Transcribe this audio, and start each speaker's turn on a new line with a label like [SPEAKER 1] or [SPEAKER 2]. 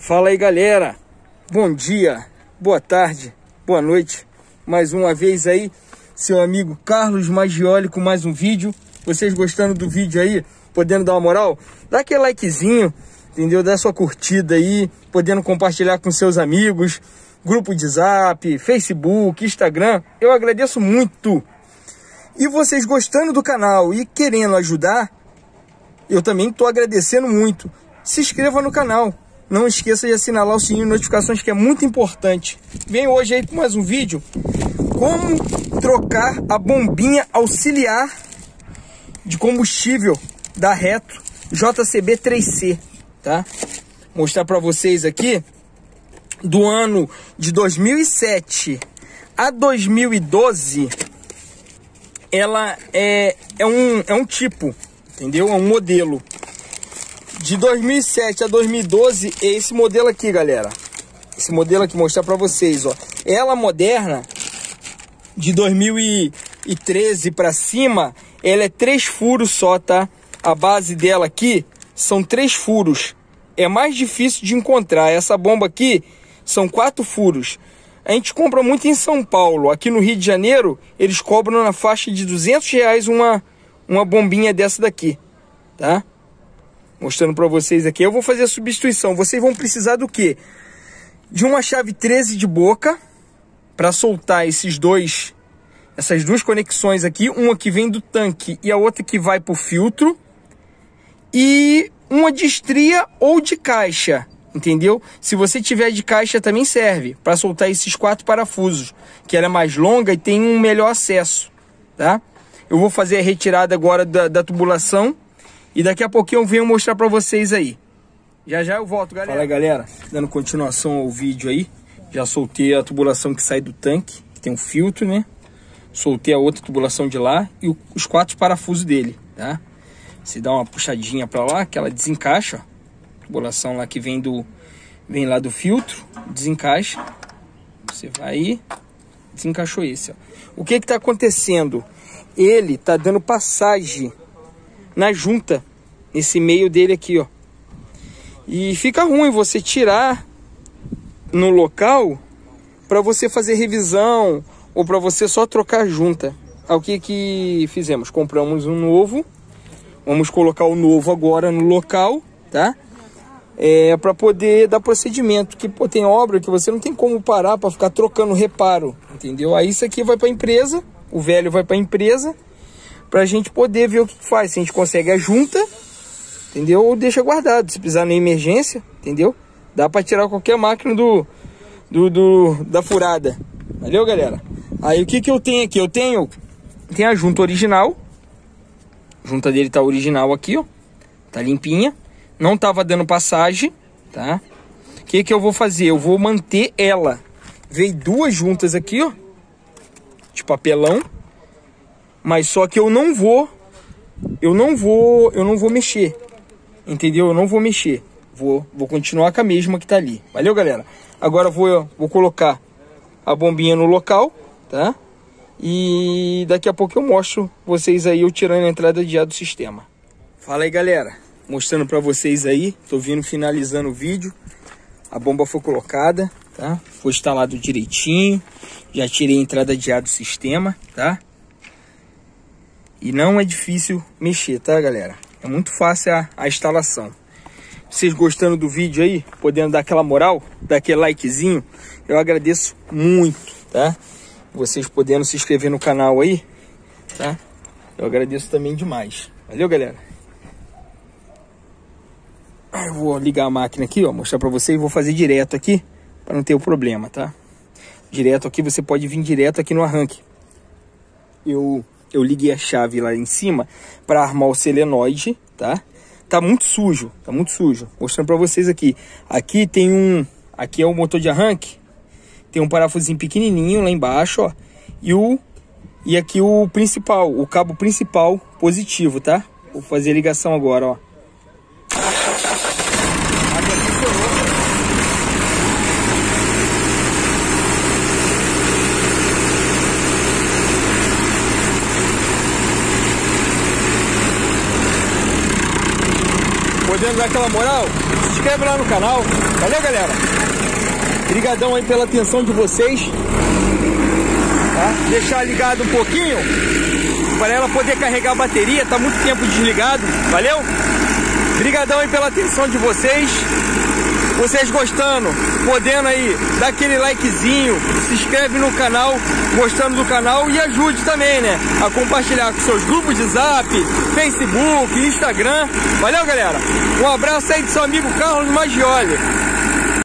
[SPEAKER 1] Fala aí galera, bom dia, boa tarde, boa noite. Mais uma vez aí, seu amigo Carlos Magioli com mais um vídeo. Vocês gostando do vídeo aí, podendo dar uma moral? Dá aquele likezinho, entendeu? Dá sua curtida aí, podendo compartilhar com seus amigos. Grupo de zap, Facebook, Instagram Eu agradeço muito. E vocês gostando do canal e querendo ajudar Eu também estou agradecendo muito. Se inscreva no canal não esqueça de assinalar o sininho de notificações que é muito importante. Venho hoje aí com mais um vídeo. Como trocar a bombinha auxiliar de combustível da Retro JCB 3C, tá? Mostrar para vocês aqui do ano de 2007 a 2012 ela é, é, um, é um tipo, entendeu? É um modelo. De 2007 a 2012 é esse modelo aqui, galera. Esse modelo aqui, mostrar pra vocês, ó. Ela moderna, de 2013 pra cima, ela é três furos só, tá? A base dela aqui são três furos. É mais difícil de encontrar. Essa bomba aqui são quatro furos. A gente compra muito em São Paulo. Aqui no Rio de Janeiro, eles cobram na faixa de 200 reais uma, uma bombinha dessa daqui, tá? Mostrando para vocês aqui. Eu vou fazer a substituição. Vocês vão precisar do quê? De uma chave 13 de boca para soltar esses dois essas duas conexões aqui, uma que vem do tanque e a outra que vai para o filtro e uma de estria ou de caixa, entendeu? Se você tiver de caixa também serve para soltar esses quatro parafusos, que ela é mais longa e tem um melhor acesso, tá? Eu vou fazer a retirada agora da, da tubulação e daqui a pouquinho eu venho mostrar pra vocês aí. Já já eu volto, galera. Fala galera. Dando continuação ao vídeo aí. Já soltei a tubulação que sai do tanque, que tem um filtro, né? Soltei a outra tubulação de lá e os quatro parafusos dele, tá? Você dá uma puxadinha pra lá, que ela desencaixa, ó. Tubulação lá que vem do vem lá do filtro, desencaixa. Você vai aí, desencaixou esse, ó. O que que tá acontecendo? Ele tá dando passagem na junta nesse meio dele aqui, ó. E fica ruim você tirar no local para você fazer revisão ou para você só trocar junta. O que que fizemos? Compramos um novo. Vamos colocar o novo agora no local, tá? É para poder dar procedimento, que pô, tem obra que você não tem como parar para ficar trocando reparo, entendeu? Aí isso aqui vai para a empresa, o velho vai para a empresa, para a gente poder ver o que faz, se a gente consegue a junta entendeu? Ou deixa guardado, se precisar na emergência, entendeu? Dá para tirar qualquer máquina do, do, do, da furada. Valeu, galera? Aí o que que eu tenho aqui? Eu tenho, tem a junta original. A junta dele tá original aqui, ó. Tá limpinha. Não tava dando passagem, tá? O que que eu vou fazer? Eu vou manter ela. Veio duas juntas aqui, ó. De papelão. Mas só que eu não vou eu não vou, eu não vou mexer. Entendeu? Eu não vou mexer. Vou, vou continuar com a mesma que tá ali. Valeu, galera? Agora vou, vou colocar a bombinha no local, tá? E daqui a pouco eu mostro vocês aí eu tirando a entrada de ar do sistema. Fala aí, galera. Mostrando para vocês aí. Tô vindo finalizando o vídeo. A bomba foi colocada, tá? Foi instalado direitinho. Já tirei a entrada de ar do sistema, tá? E não é difícil mexer, tá, galera? É muito fácil a, a instalação. Vocês gostando do vídeo aí, podendo dar aquela moral, dar aquele likezinho, eu agradeço muito, tá? Vocês podendo se inscrever no canal aí, tá? Eu agradeço também demais. Valeu, galera? Eu vou ligar a máquina aqui, ó, mostrar pra vocês. Vou fazer direto aqui, para não ter o problema, tá? Direto aqui, você pode vir direto aqui no arranque. Eu eu liguei a chave lá em cima para armar o selenoide, tá? Tá muito sujo, tá muito sujo. Mostrando para vocês aqui. Aqui tem um, aqui é o motor de arranque. Tem um parafusinho pequenininho lá embaixo, ó. E o e aqui o principal, o cabo principal positivo, tá? Vou fazer a ligação agora, ó. Dar aquela moral, se inscreve lá no canal. Valeu, galera? Obrigadão aí pela atenção de vocês. Tá? Deixar ligado um pouquinho para ela poder carregar a bateria, tá muito tempo desligado. Valeu? Obrigadão aí pela atenção de vocês. Vocês gostando, podendo aí, dar aquele likezinho, se inscreve no canal, gostando do canal e ajude também, né? A compartilhar com seus grupos de zap, Facebook, Instagram. Valeu, galera? Um abraço aí do seu amigo Carlos Magioli.